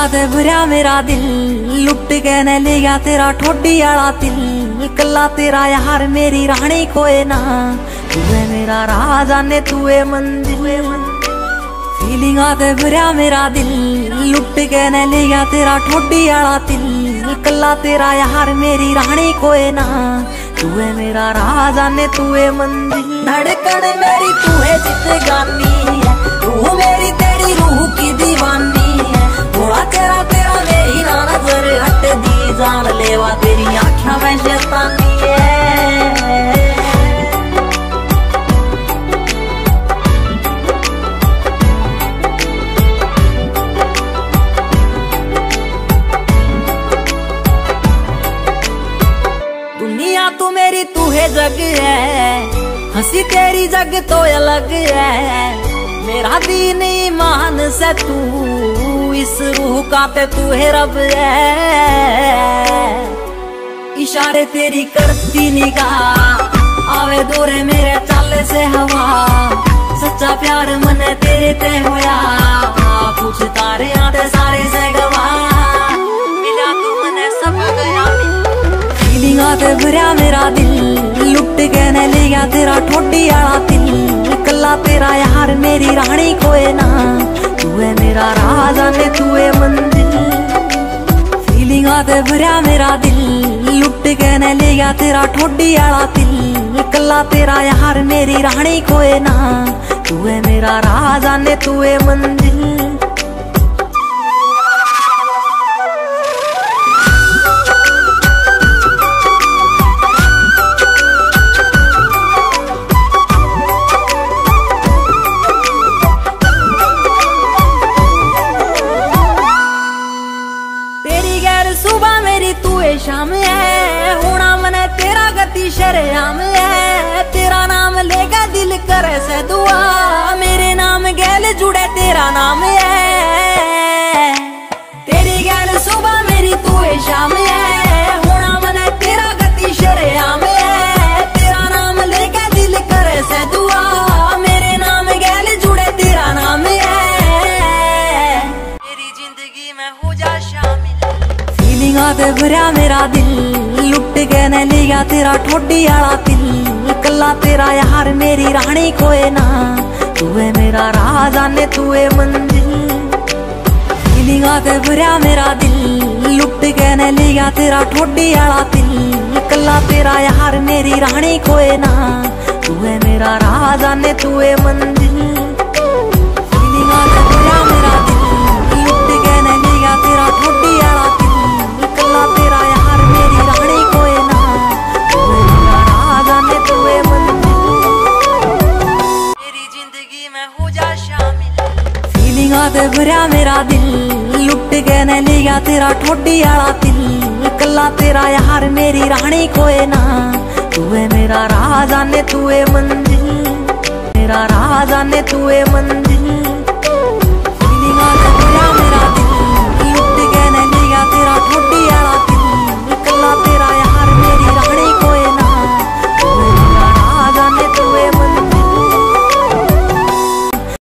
नशा दे भरिया मेरा दिल। लुट के ले गया तेरा ठोडी आला दिल। कला तेरा यार मेरी रानी कोए ना। तू है मेरा राजा ने तू है मंदिर। फीलिंगा दे भरिया मेरा दिल। लुट के ले गया तेरा ठोडी आला दिल। कला तेरा यार मेरी रानी कोए ना। तू है मेरा राजा ने तू है मंदिर। धड़कन मेरी तू है जित गा लेवा तेरी आँखा में शैतानी दुनिया तू मेरी तू है जग है, हँसी तेरी जग तो अलग है। मेरा दीन ईमान से तू इस रूह का ते तू है रब है। इशारे तेरी करती निगाह, आवे दूरे मेरे चाले से हवा। सच्चा प्यार मन तेरे ते होया पूछ तारे आते सारे से गवा। मिला तू मने सब गया। फीलिंगा ते भरिया मेरा दिल, लुट के ने लिया तेरा ठोडी वाला दिल। कल्ला तेरा यार, मेरी रानी कोए ना। तू है मेरा राजा ने तू है मंदिर फीलिंगा ते भरिया मेरा दिल। लुट के ने गया तेरा ठोडी आला दिल कला तेरा यार, मेरी रानी कोए ना। तू है मेरा राजा ने तू है मंजिल। तेरी गैर सुबह मेरी तू है शाम है होना मने तेरा गति शरेआम है तेरा नाम लेगा दिल करे से दुआ मेरे नाम गैल जुड़े तेरा नाम है तेरी गैर सुबह मेरी तू फीलिंगा ते भरिया मेरा दिल लुट के ने लिया तेरा ठोडी आला दिल कल्ला तेरा यार मेरी रानी कोए ना तू है मेरा राजा ने तू है मंजिल फीलिंगा ते भरिया मेरा दिल लुट के ने लिया तेरा ठोडी आला दिल कला तेरा यार मेरी रानी कोए ना तू है मेरा राजा ने तू है मंजिल में हो जा शामिल। फीलिंगा ते भरिया मेरा दिल। लुट के ने लिया तेरा ठोडी आला दिल कल्ला तेरा यार मेरी रानी कोए ना। तू है मेरा राजा ने तू है मंजिल। मेरा राजा ने तू है मंजिल।